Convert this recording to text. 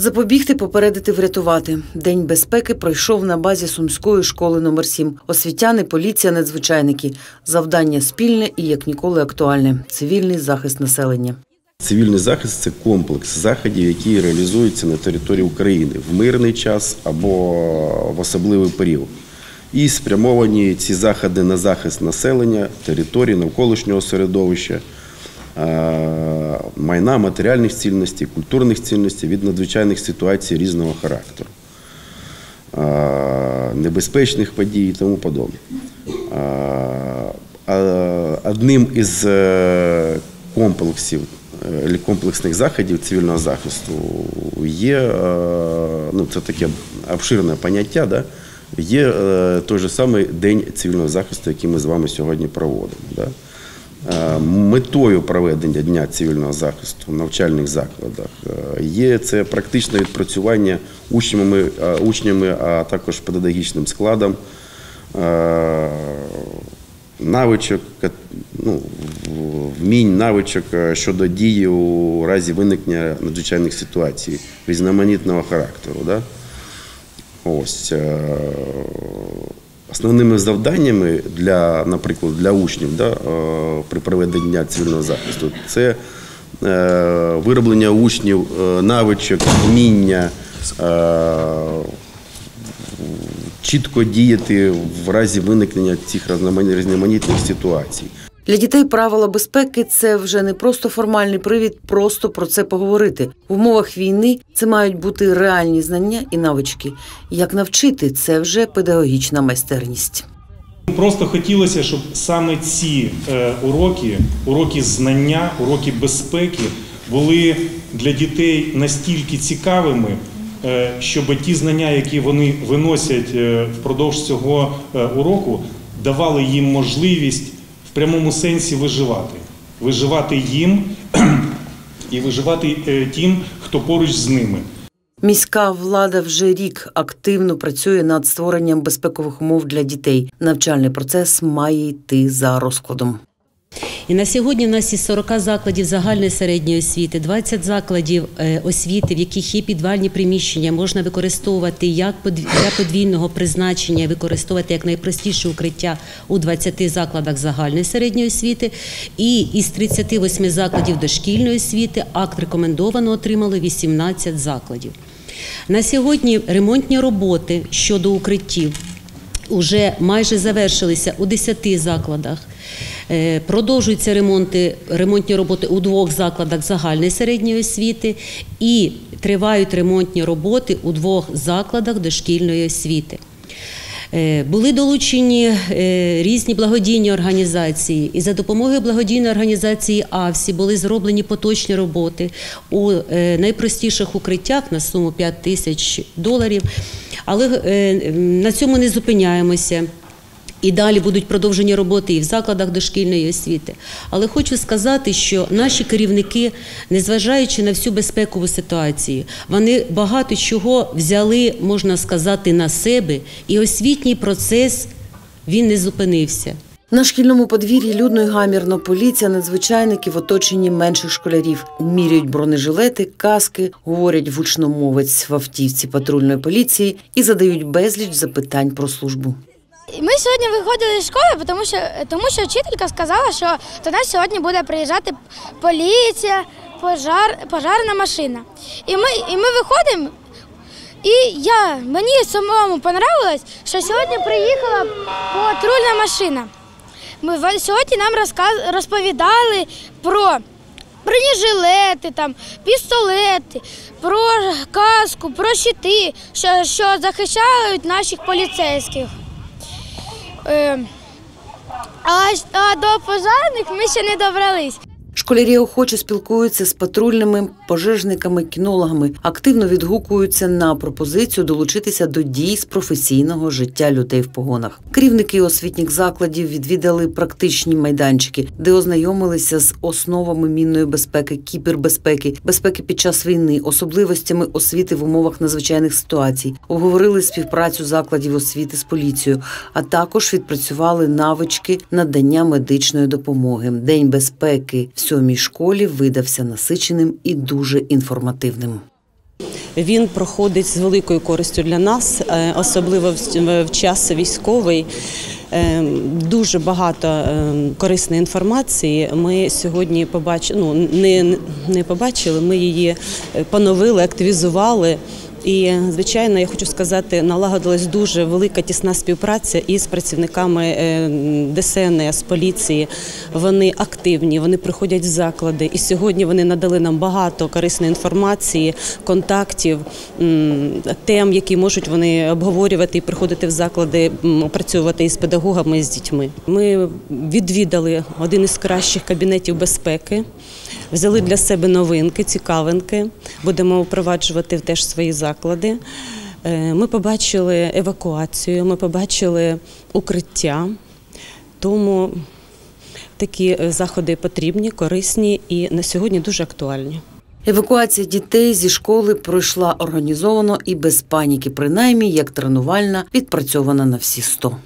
Запобігти, попередити, врятувати. День безпеки пройшов на базі Сумської школи номер 7 Освітяни, поліція, надзвичайники. Завдання спільне і як ніколи актуальне цивільний захист населення. Цивільний захист це комплекс заходів, які реалізуються на території України в мирний час або в особливий період. І спрямовані ці заходи на захист населення, території, навколишнього середовища, майна, матеріальних цінностей, культурних цінностей від надзвичайних ситуацій різного характеру, е, небезпечних подій і тому подобне. Е, Одним із е, комплексів е, комплексних заходів цивільного захисту є е, ну це таке обширне поняття, да? є е, той же самий день цивільного захисту, який ми з вами сьогодні проводимо. Да? Е, Метою проведення дня цивільного захисту в навчальних закладах е, є це практичне відпрацювання учнями, е, учнями а також педагогічним складом навичок, ну, вмінь, навичок щодо дії у разі виникнення надзвичайних ситуацій різноманітного характеру. Да? Ось. Основними завданнями для, наприклад, для учнів да, е, при проведенні цивільного захисту це е, вироблення учнів е, навичок, вміння чітко діяти в разі виникнення цих різноманітних ситуацій. Для дітей правила безпеки це вже не просто формальний привід, просто про це поговорити. В умовах війни це мають бути реальні знання і навички. Як навчити це вже педагогічна майстерність. Просто хотілося, щоб саме ці е, уроки, уроки знання, уроки безпеки були для дітей настільки цікавими, е, щоб ті знання, які вони виносять е, впродовж цього уроку, давали їм можливість прямому сенсі виживати. Виживати їм і виживати е, тим, хто поруч з ними. Міська влада вже рік активно працює над створенням безпекових умов для дітей. Навчальний процес має йти за розкладом. І на сьогодні в нас із 40 закладів загальної середньої освіти, 20 закладів е, освіти, в яких є підвальні приміщення, можна використовувати як для подвійного призначення, використовувати як найпростіше укриття у 20 закладах загальної середньої освіти. І із 38 закладів дошкільної освіти акт рекомендовано отримали 18 закладів. На сьогодні ремонтні роботи щодо укриттів вже майже завершилися у 10 закладах. Е, Продовжуються ремонти, ремонтні роботи у двох закладах загальної середньої освіти і тривають ремонтні роботи у двох закладах дошкільної освіти. Е, Були долучені е, різні благодійні організації, і за допомогою благодійної організації АВСІ були зроблені поточні роботи у найпростіших укриттях на суму 5 тисяч доларів. Але на цьому не зупиняємося. І далі будуть продовжені роботи і в закладах дошкільної освіти. Але хочу сказати, що наші керівники, незважаючи на всю безпекову ситуацію, вони багато чого взяли, можна сказати, на себе, і освітній процес він не зупинився. На шкільному подвір'ї людно й гамірно поліція, надзвичайники в оточенні менших школярів міряють бронежилети, каски, говорять гучномовець в автівці патрульної поліції і задають безліч запитань про службу. Ми сьогодні виходили з школи, тому що, тому що вчителька сказала, що до нас сьогодні буде приїжджати поліція, пожар, пожарна машина. І ми, і ми виходимо, і я, мені самому понравилось, що сьогодні приїхала патрульна машина. Ми сьогодні нам розказ, розповідали про бронежилети, там, пістолети, про каску, про щити, що, що захищають наших поліцейських. Е, а, до пожарних ми ще не добрались. Школярі охоче спілкуються з патрульними пожежниками, кінологами, активно відгукуються на пропозицію долучитися до дій з професійного життя людей в погонах. Керівники освітніх закладів відвідали практичні майданчики, де ознайомилися з основами мінної безпеки, кібербезпеки, безпеки під час війни, особливостями освіти в умовах надзвичайних ситуацій, обговорили співпрацю закладів освіти з поліцією, а також відпрацювали навички надання медичної допомоги. День безпеки сьомій школі видався насиченим і дуже інформативним. Він проходить з великою користю для нас, е, особливо в- час військовий. Е, Дуже багато е, корисної інформації. Ми сьогодні побачили, ну не, не побачили, ми її поновили, активізували. І звичайно, я хочу сказати, налагодилась дуже велика тісна співпраця із працівниками е, ДСНС, поліції. Вони активні, вони приходять в заклади. І сьогодні вони надали нам багато корисної інформації, контактів, тем, які можуть вони обговорювати і приходити в заклади, м, опрацьовувати із педагогами з дітьми. Ми відвідали один із кращих кабінетів безпеки. Взяли для себе новинки, цікавинки. Будемо впроваджувати теж свої заклади. Е, Ми побачили евакуацію, ми побачили укриття. Тому такі е, заходи потрібні, корисні і на сьогодні дуже актуальні. Евакуація дітей зі школи пройшла організовано і без паніки, принаймні як тренувальна, відпрацьована на всі 100.